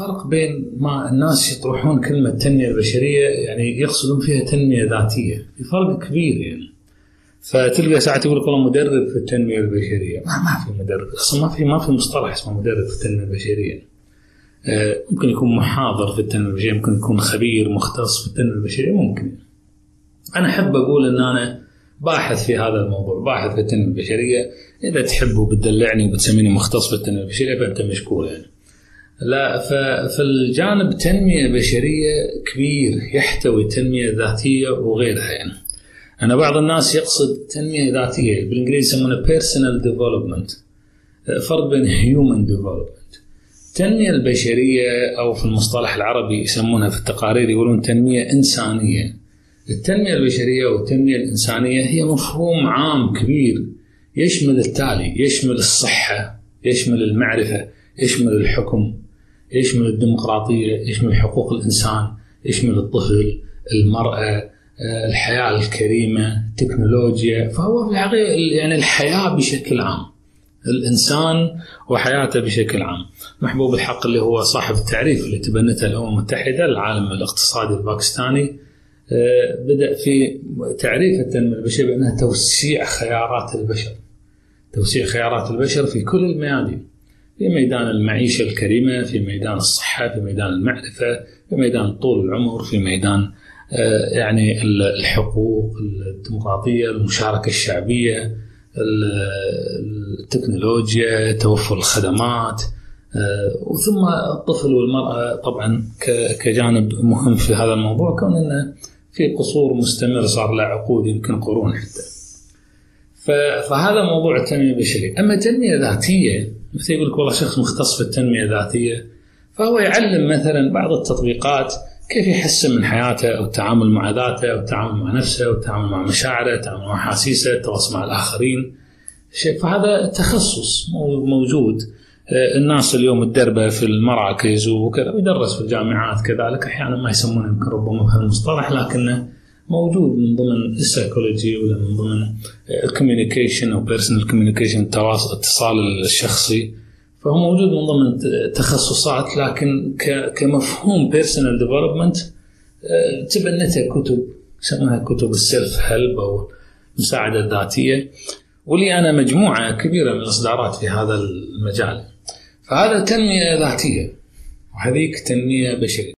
فرق بين ما الناس يطرحون كلمة تنمية البشرية يعني يقصدون فيها تنمية ذاتية في فرق كبير يعني. فتلقى ساعات يقول لك والله مدرب في التنمية البشرية. ما, ما في مدرب. أصلا ما في ما في مصطلح اسمه مدرب في التنمية البشرية. آه، ممكن يكون محاضر في التنمية البشرية ممكن يكون خبير مختص في التنمية البشرية ممكن. أنا أحب أقول أن أنا باحث في هذا الموضوع باحث في التنمية البشرية. إذا تحب وبتدلعني وبتسميني مختص في التنمية البشرية فأنت مشكور يعني. لا فالجانب تنمية بشرية كبير يحتوي تنمية ذاتية وغيرها يعني. أنا بعض الناس يقصد تنمية ذاتية بالإنجليزي يسمونها personal development فرق بين human development. التنمية البشرية أو في المصطلح العربي يسمونها في التقارير يقولون تنمية إنسانية. التنمية البشرية والتنمية الإنسانية هي مفهوم عام كبير. يشمل التالي يشمل الصحة يشمل المعرفة يشمل الحكم. يشمل الديمقراطية يشمل حقوق الإنسان يشمل الطفل المرأة الحياة الكريمة التكنولوجيا. فهو في الحقيقة يعني الحياة بشكل عام الإنسان وحياته بشكل عام. محبوب الحق اللي هو صاحب التعريف اللي تبنتها الأمم المتحدة العالم الاقتصادي الباكستاني. بدأ في تعريف التنمية البشرية بأنها توسيع خيارات البشر. توسيع خيارات البشر في كل الميادين. في ميدان المعيشة الكريمة في ميدان الصحة في ميدان المعرفة في ميدان طول العمر في ميدان يعني الحقوق الديمقراطية المشاركة الشعبية التكنولوجيا توفر الخدمات وثم الطفل والمرأة طبعا كجانب مهم في هذا الموضوع كون إنه في قصور مستمر صار له عقود يمكن قرون حتى. فهذا موضوع التنمية البشرية، أما التنمية الذاتية مثل يقول لك والله شخص مختص في التنمية الذاتية فهو يعلم مثلا بعض التطبيقات كيف يحسن من حياته أو التعامل مع ذاته أو التعامل مع نفسه أو التعامل مع مشاعره، التعامل مع أحاسيسه، التواصل مع الآخرين. فهذا تخصص موجود الناس اليوم الدربة في المراكز وكذا ويدرس في الجامعات كذلك أحيانا ما يسمونه يمكن ربما بهالمصطلح لكنه موجود من ضمن السيكولوجي ولا من ضمن ال communication أو personal communication الاتصال الشخصي. فهو موجود من ضمن تخصصات لكن كمفهوم personal development تبنتها كتب يسمونها كتب ال self help أو المساعده الذاتيه ولي أنا مجموعة كبيرة من الإصدارات في هذا المجال. فهذا تنمية ذاتية وهذيك تنمية بشرية.